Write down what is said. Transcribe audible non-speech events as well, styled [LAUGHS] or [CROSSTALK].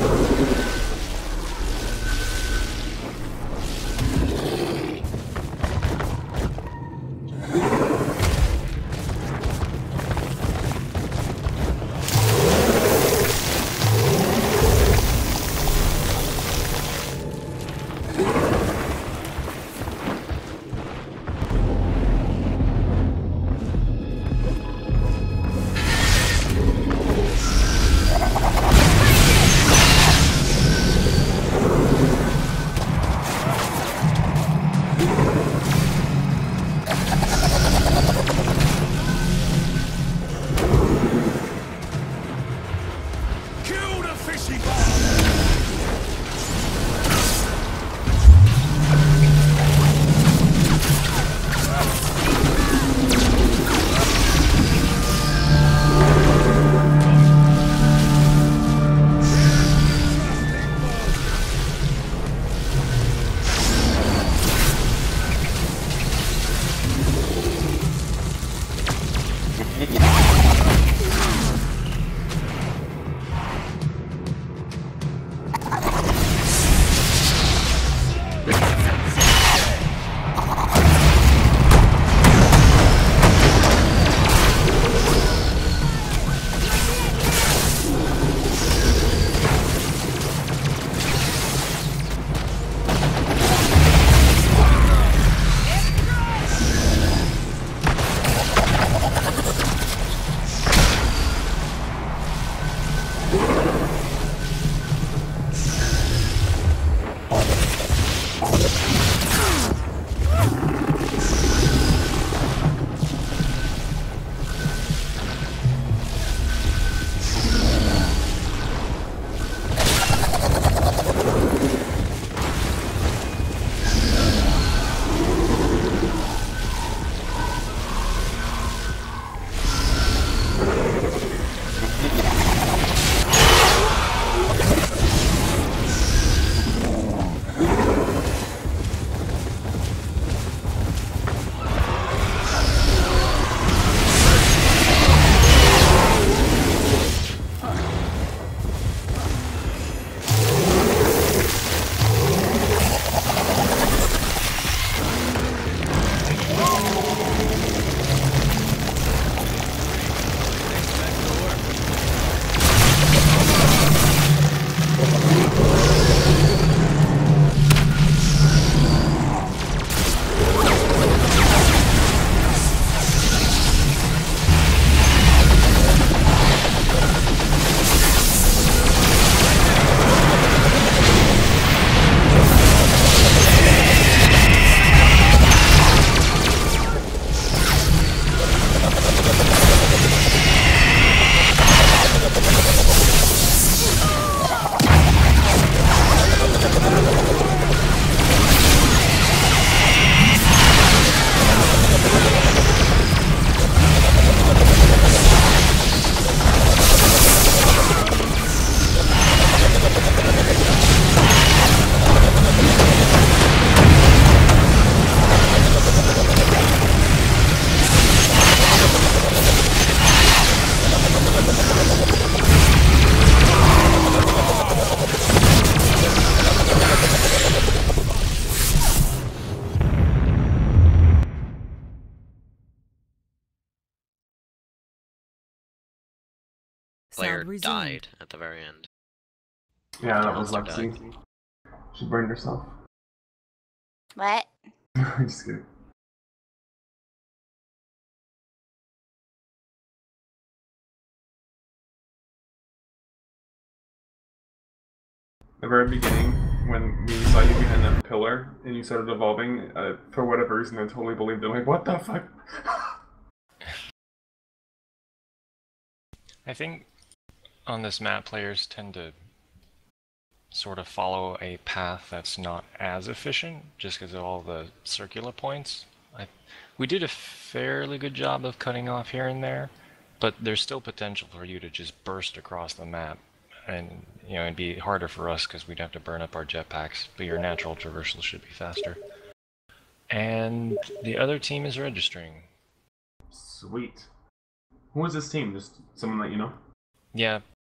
you resumed. died at the very end. Yeah, that was monster Lexi. She burned herself. What? [LAUGHS] Just kidding. The very beginning, when we saw you behind that pillar and you started evolving, uh, for whatever reason, I totally believed it. Like, what the fuck? [LAUGHS] I think on this map, players tend to sort of follow a path that's not as efficient, just because of all the circular points. I, we did a fairly good job of cutting off here and there, but there's still potential for you to just burst across the map, and you know it'd be harder for us because we'd have to burn up our jetpacks. But your natural traversal should be faster. And the other team is registering. Sweet. Who is this team? Just someone that you know? Yeah,